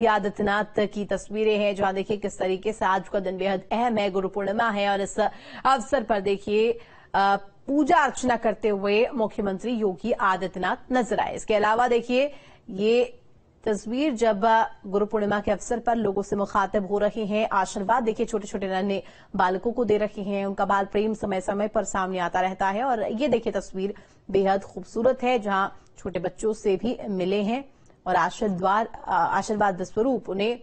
आदित्यनाथ की तस्वीरें हैं, जहाँ देखिए किस तरीके से आज का दिन बेहद अहम है, गुरु पूर्णिमा है, और इस अवसर पर देखिए पूजा अर्चना करते हुए मुख्यमंत्री योगी आदित्यनाथ नज़र आए। इसके अलावा देखिए, ये तस्वीर जब गुरु पूर्णिमा के अवसर पर लोगों से मुखातिब हो रहे हैं, आशीर्वाद देखिए छोटे छोटे नन्हे बालकों को दे रहे हैं, उनका बाल प्रेम समय समय पर सामने आता रहता है, और ये देखिए तस्वीर बेहद खूबसूरत है, जहाँ छोटे बच्चों से भी मिले हैं। और आशीर्वाद आशीर्वाद स्वरूप, उन्हें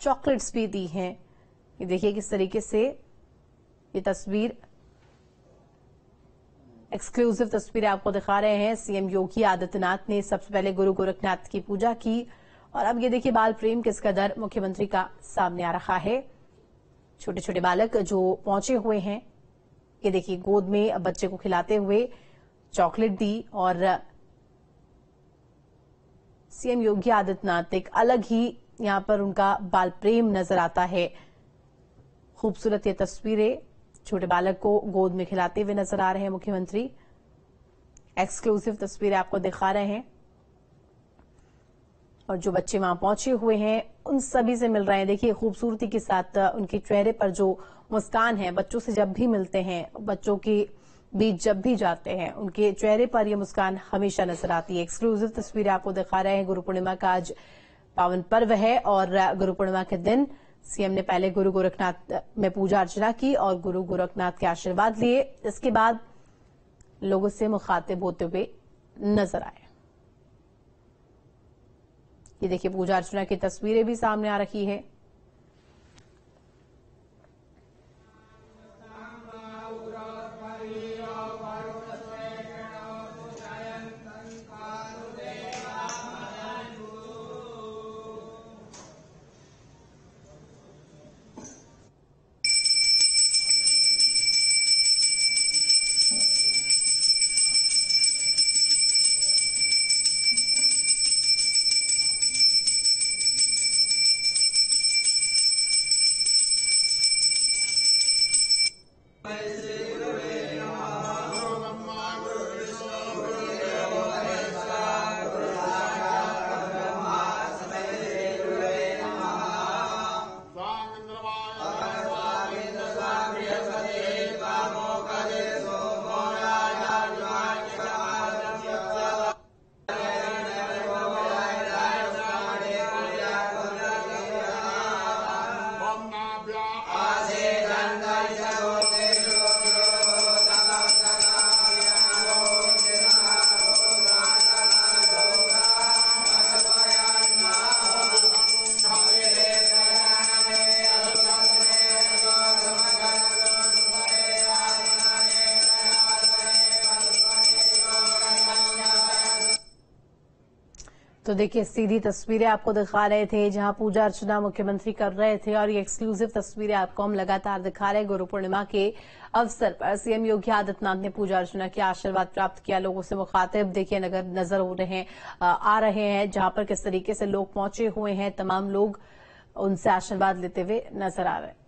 चॉकलेट्स भी दी हैं। ये देखिए किस तरीके से ये तस्वीर एक्सक्लूसिव तस्वीरें आपको दिखा रहे हैं। सीएम योगी आदित्यनाथ ने सबसे पहले गुरु गोरखनाथ की पूजा की। और अब ये देखिए बाल प्रेम किस कदर मुख्यमंत्री का सामने आ रहा है। छोटे छोटे बालक जो पहुँचे हुए हैं, ये देखिए गोद में बच्चे को खिलाते हुए चॉकलेट दी और सीएम योगी आदित्यनाथ एक अलग ही यहाँ पर उनका बाल प्रेम नज़र आता है। खूबसूरत ये तस्वीरें छोटे बालक को गोद में खिलाते हुए नज़र आ रहे हैं मुख्यमंत्री। एक्सक्लूसिव तस्वीरें आपको दिखा रहे हैं। और जो बच्चे वहाँ पहुँचे हुए हैं, उन सभी से मिल रहे हैं। देखिए, खूबसूरती के साथ उनके चेहरे पर जो मुस्कान है, बच्चों से जब भी मिलते हैं, बच्चों की बीच जब भी जाते हैं, उनके चेहरे पर यह मुस्कान हमेशा नज़र आती है। एक्सक्लूसिव तस्वीरें आपको दिखा रहे हैं। गुरु पूर्णिमा का आज पावन पर्व है और गुरु पूर्णिमा के दिन सीएम ने पहले गुरु गोरखनाथ में पूजा अर्चना की और गुरु गोरखनाथ के आशीर्वाद लिए। इसके बाद लोगों से मुखातिब होते हुए नज़र आए। ये देखिए, पूजा अर्चना की तस्वीरें भी सामने आ रही है। तो देखिए, सीधी तस्वीरें आपको दिखा रहे थे, जहाँ पूजा अर्चना मुख्यमंत्री कर रहे थे, और ये एक्सक्लूसिव तस्वीरें आपको हम लगातार दिखा रहे गुरु पूर्णिमा के अवसर पर सीएम योगी आदित्यनाथ ने पूजा अर्चना किया आशीर्वाद प्राप्त किया, लोगों से मुखातिब। देखिए, नगर नज़र हो रहे हैं आ रहे हैं, जहाँ पर किस तरीके से लोग पहुँचे हुए हैं, तमाम लोग उनसे आशीर्वाद लेते हुए नज़र आ रहे हैं।